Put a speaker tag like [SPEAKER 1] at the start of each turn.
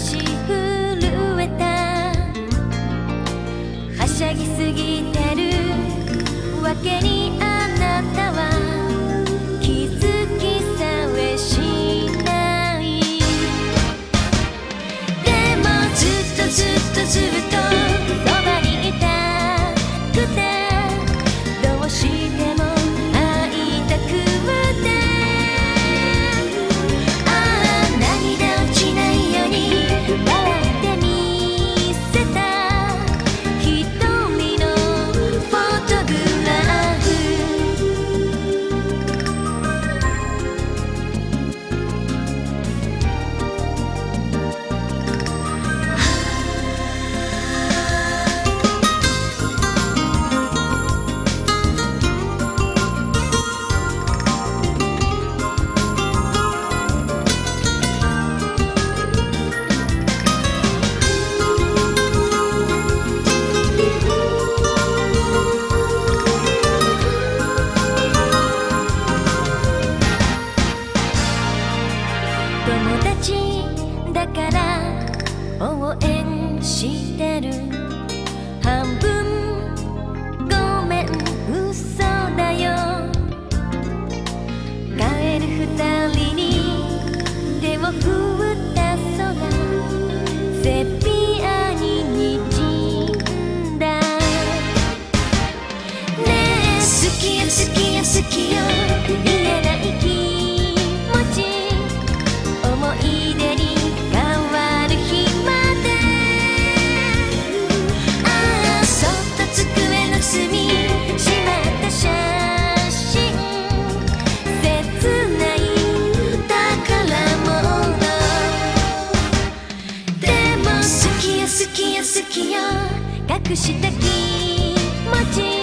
[SPEAKER 1] 다시 흐 友達だから応援してる。半分ごめん嘘だよ。帰る二人に手を振った空セピアに滲んだ。ねえ好きよ好きよ好きよ。くした気持ち